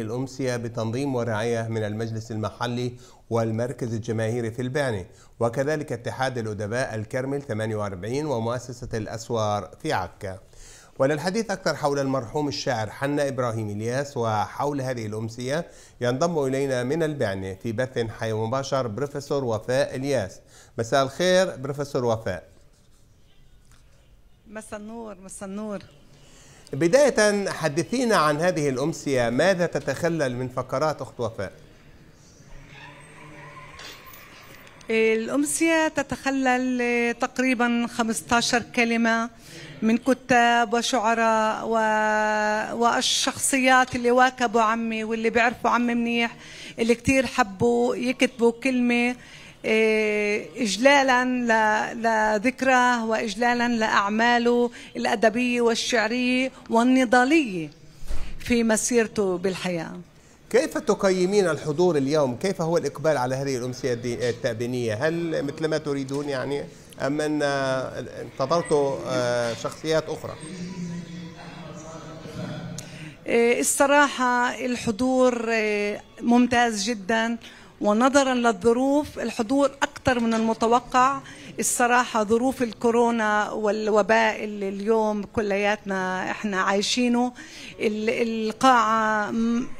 الأمسية بتنظيم ورعاية من المجلس المحلي والمركز الجماهيري في البعنة وكذلك اتحاد الأدباء الكرمل 48 ومؤسسة الأسوار في عكا. وللحديث أكثر حول المرحوم الشاعر حنا إبراهيم إلياس وحول هذه الأمسية ينضم إلينا من البعنة في بث حي مباشر بروفيسور وفاء إلياس. مساء الخير بروفيسور وفاء. مساء النور مساء النور. بداية حدثينا عن هذه الأمسية ماذا تتخلل من فقرات أخت وفاء؟ الأمسية تتخلل تقريبا 15 كلمة من كتاب وشعراء و... والشخصيات اللي واكبوا عمي واللي بيعرفوا عمي منيح اللي كتير حبوا يكتبوا كلمة إجلالا لذكراه وإجلالا لأعماله الأدبية والشعرية والنضالية في مسيرته بالحياة كيف تقيمين الحضور اليوم؟ كيف هو الإقبال على هذه الأمسية التأبينية؟ هل مثل ما تريدون يعني أم أن انتظرتوا شخصيات أخرى؟ الصراحة الحضور ممتاز جدا ونظرا للظروف الحضور أكثر من المتوقع. الصراحة ظروف الكورونا والوباء اللي اليوم كلياتنا إحنا عايشينه القاعة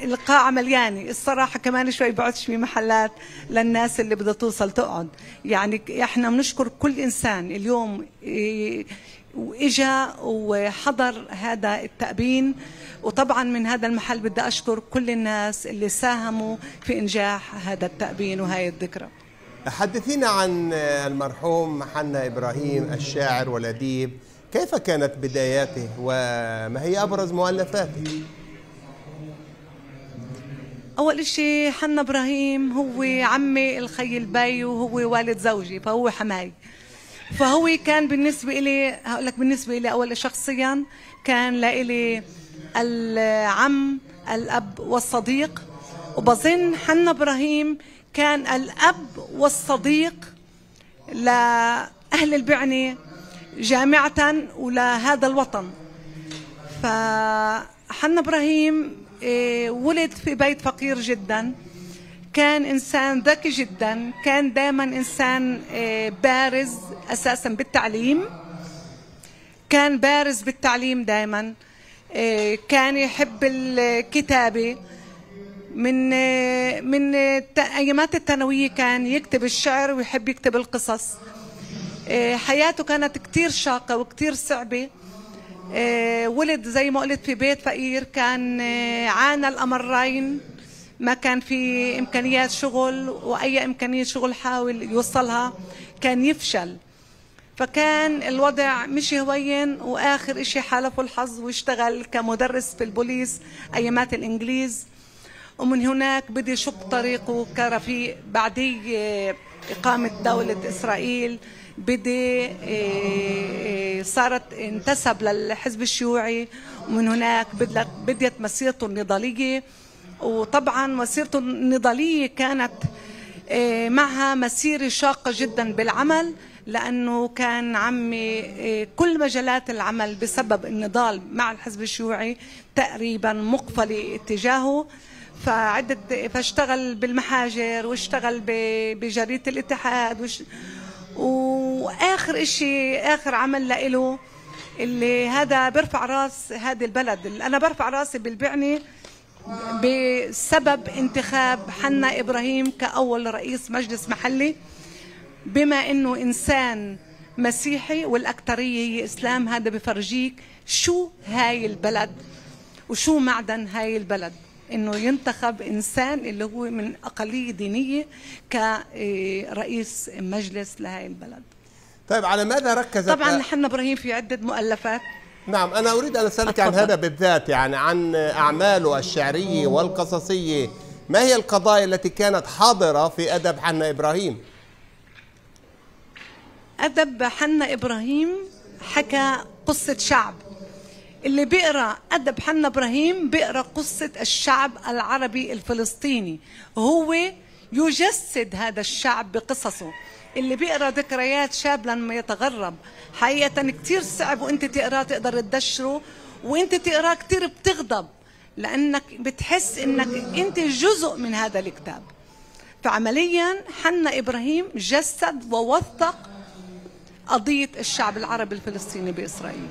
القاعة مليانة. الصراحة كمان شوي بعدش في محلات للناس اللي بدها توصل تقعد. يعني إحنا بنشكر كل إنسان اليوم وإجا وحضر هذا التأبين. وطبعا من هذا المحل بدي أشكر كل الناس اللي ساهموا في إنجاح هذا التأبين وهي الذكرى. حدثينا عن المرحوم حنا إبراهيم الشاعر والأديب كيف كانت بداياته وما هي أبرز مؤلفاته؟ أول شيء حنا إبراهيم هو عمي الخي البي وهو والد زوجي فهو حماي. فهو كان بالنسبة إلي هقول لك بالنسبة إلي أول شخصيا كان لإلي العم الأب والصديق. وبظن حنا إبراهيم كان الأب والصديق لأهل البعنة جامعة ولهذا الوطن. فحنا إبراهيم ولد في بيت فقير جدا. كان إنسان ذكي جدا كان دائما إنسان بارز أساسا بالتعليم. كان بارز بالتعليم دائما كان يحب الكتابة. من من أيامات الثانوية كان يكتب الشعر ويحب يكتب القصص. حياته كانت كتير شاقة وكتير صعبة. ولد زي ما قلت في بيت فقير كان عانى الأمرين. ما كان في إمكانيات شغل وأي إمكانية شغل حاول يوصلها كان يفشل. فكان الوضع مش هوين وآخر إشي حالفه الحظ واشتغل كمدرس في البوليس أيامات الإنجليز. ومن هناك بدي يشق طريقه كرفيق بعدي إقامة دولة إسرائيل. بدي صارت انتسب للحزب الشيوعي. ومن هناك بدت مسيرته النضالية. وطبعا مسيرته النضالية كانت معها مسيرة شاقة جدا بالعمل لأنه كان عمي كل مجالات العمل بسبب النضال مع الحزب الشيوعي تقريبا مقفلة اتجاهه. فعدة فاشتغل بالمحاجر واشتغل بجريدة الاتحاد وش وآخر إشي آخر عمل لإله اللي هذا برفع رأس هذه البلد. اللي أنا برفع رأسي بالبعني بسبب انتخاب حنا إبراهيم كأول رئيس مجلس محلي بما إنه إنسان مسيحي والاكثريه هي إسلام هذا بفرجيك شو هاي البلد وشو معدن هاي البلد. إنه ينتخب إنسان اللي هو من أقلية دينية كرئيس مجلس لهي البلد. طيب على ماذا ركزت؟ طبعا حنا إبراهيم في عدة مؤلفات. نعم أنا أريد أن أسألك عن هذا بالذات يعني عن أعماله الشعرية والقصصية. ما هي القضايا التي كانت حاضرة في أدب حنا إبراهيم؟ أدب حنا إبراهيم حكى قصة شعب. اللي بيقرأ أدب حنا إبراهيم بيقرأ قصة الشعب العربي الفلسطيني. هو يجسد هذا الشعب بقصصه. اللي بيقرأ ذكريات شاب لما يتغرب. حقيقة كثير صعب وانت تقراه تقدر تدشره وانت تقراه كثير بتغضب لأنك بتحس إنك انت جزء من هذا الكتاب. فعمليا حنا إبراهيم جسد ووثق قضية الشعب العربي الفلسطيني بإسرائيل.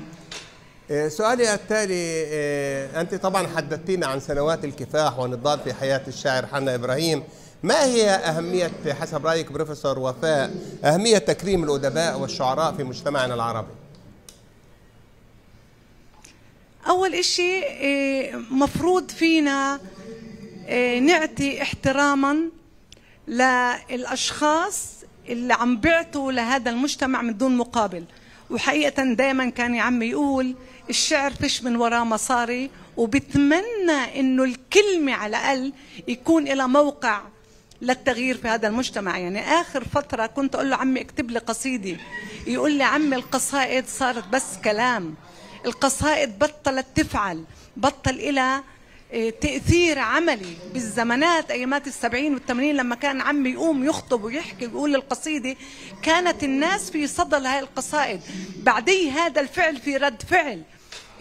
إيه، سؤالي التالي إيه، أنت طبعا حدثتينا عن سنوات الكفاح والنضال في حياة الشاعر حنا إبراهيم. ما هي أهمية حسب رأيك بروفيسور وفاء أهمية تكريم الأدباء والشعراء في مجتمعنا العربي؟ أول إشي إيه، مفروض فينا نعطي احتراما للأشخاص اللي عم بيعطوا لهذا المجتمع من دون مقابل. وحقيقة دائما كان عمي يقول الشعر فيش من وراه مصاري. وبتمنى إنه الكلمة على الأقل يكون لها موقع للتغيير في هذا المجتمع. يعني آخر فترة كنت أقول له عمي اكتب لي قصيدة يقول لي عمي القصائد صارت بس كلام. القصائد بطلت تفعل بطل إلى تأثير عملي. بالزمانات أيامات السبعين والثمانين لما كان عمي يقوم يخطب ويحكي ويقول القصيدة كانت الناس في صدى لهذه القصائد. بعدي هذا الفعل في رد فعل.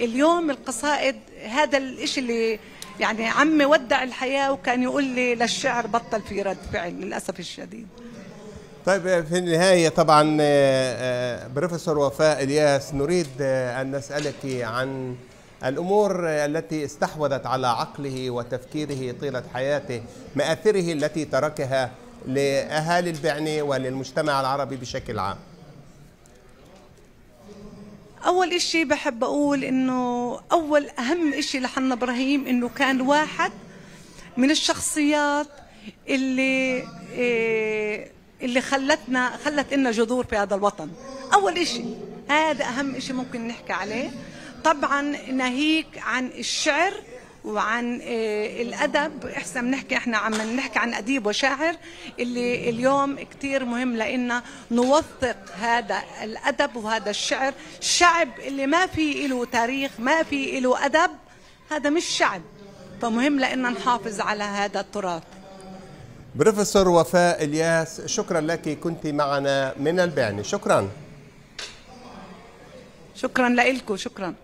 اليوم القصائد هذا الإشي اللي يعني عمي ودع الحياة وكان يقول لي للشعر بطل في رد فعل للأسف الشديد. طيب في النهاية طبعا بروفيسور وفاء إلياس نريد أن نسألك عن الأمور التي استحوذت على عقله وتفكيره طيلة حياته مآثره التي تركها لأهالي البعنه وللمجتمع العربي بشكل عام. أول إشي بحب أقول إنه أول أهم إشي لحنا إبراهيم إنه كان واحد من الشخصيات اللي إيه اللي خلتنا خلت لنا جذور في هذا الوطن. أول إشي هذا أهم إشي ممكن نحكي عليه. طبعا ناهيك عن الشعر وعن الأدب. إحنا بنحكي إحنا عم نحكي عن أديب وشاعر اللي اليوم كثير مهم لنا نوثق هذا الأدب وهذا الشعر. شعب اللي ما في له تاريخ ما في له أدب هذا مش شعب. فمهم لنا نحافظ على هذا التراث. بروفيسور وفاء إلياس شكرا لك. كنت معنا من البعنة شكرا. شكرا لكم شكرا.